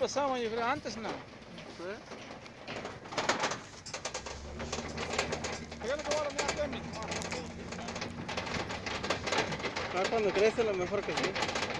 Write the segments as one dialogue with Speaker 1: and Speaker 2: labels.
Speaker 1: Pasaba, yo antes no. Temi.
Speaker 2: Ah, cuando crece lo mejor que sí.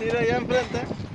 Speaker 2: tira allá enfrente.